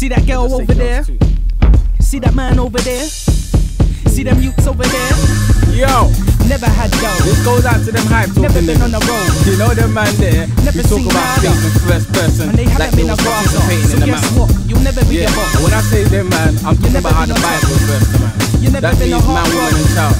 See that girl over there? too. See that man over there? See them youths over there? Yo, Never had dough. this goes out to them hype Never been on niggas. the road. You know them man there. Never you talk seen about things in first person. And they haven't like been a grasser. So in the guess what? You'll never be Yeah, a boss. when I say them man, I'm talking about how the on Bible verse, man. You never that been means a man, woman, and child.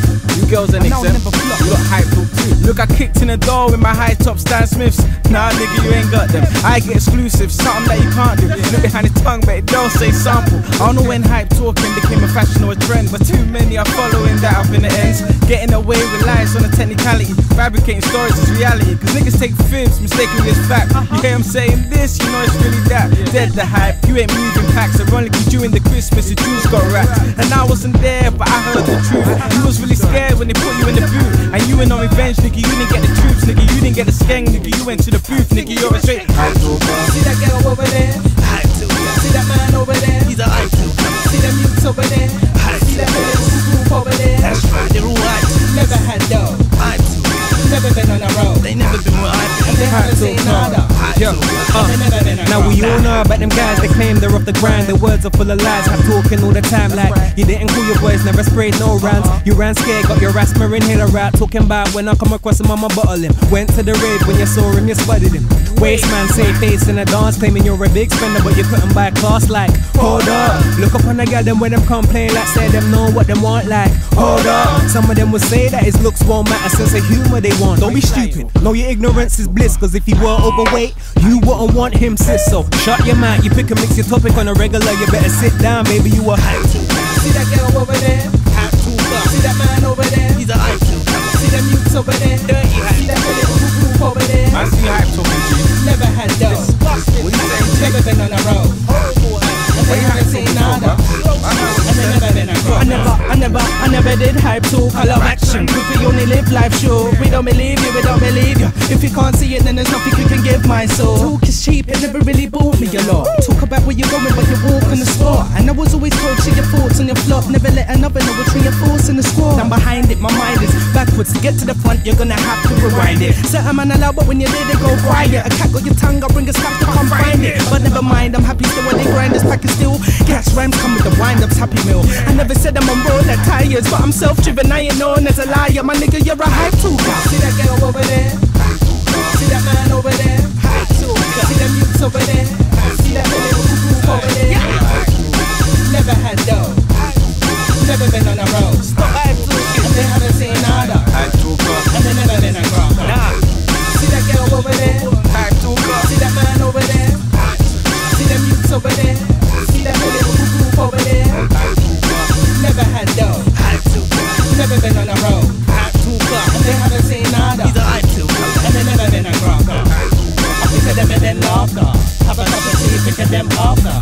Girls ain't exempt. You got hype too. Look, I kicked in the door with my high top Stan Smiths. Nah, nigga, you ain't got them. I get exclusive, something that you can't do. Look behind the tongue, but it don't say sample. I don't know when hype talking became a fashion or a trend, but too many are following that up in the ends. Getting away with lies on a technicality. Fabricating stories is reality. Cause niggas take fibs, mistaking this fact. You hear I'm saying this, you know it's really that. Dead the hype, you ain't moving packs. Ironically, during the Christmas, the Jews got wrapped. And I wasn't there, but I heard the truth. You was really scared when they put you in the booth. And you went on revenge, nigga. You didn't get the troops, nigga. You didn't get the skeng, nigga. You went to the booth, nigga. You're a straight. See that girl over Yo, uh, Now we all know about them guys that claim they're off the grind. Their words are full of lies, have talking all the time like you didn't call your boys, never sprayed no rounds. You ran scared, got your ass asthma inhaler out. Talking about when I come across him, I'ma bottle him. Went to the rave when you saw him, you spotted him. Waste man, say face in a dance, claiming you're a big spender, but you couldn't buy class like. Hold up, look up on the girl, them when them complain like say them know what them want like. Hold up, some of them will say that his looks won't matter, sense of humor they want. Don't be stupid, know your ignorance is bliss, cause if he were overweight, you wouldn't want him, sis. So shut your mouth, you pick and mix your topic on a regular, you better sit down, baby, you a hype. See that girl over there? See that man over there? He's a hype See them youths over there? Did hype. I love action. Cause we only live life short. We don't believe you, we don't believe you. If you can't see it, then there's nothing you can give my soul. Cheap, it never really bought me a lot. Talk about where you're going, but you're walking the spot. And I was always told, to your thoughts on your flop. Never let another know which way you're the squad. I'm behind it, my mind is backwards. To get to the front, you're gonna have to rewind it. Certain man allow, but when you're there, they go quiet. A cat got your tongue, I'll bring a staff to come find it. But never mind, I'm happy still when they grind this pack is still. Catch rhymes come with the wind ups, happy meal. I never said I'm on roller tires, but I'm self driven. I ain't known as a liar. My nigga, you're a hype talker. See that girl over there? See them youths over there? See that over there? Never had dough. Never been on the road. And they haven't seen nada. And they never been a crop. I think them and then laughter. Have a cup of tea, of them after.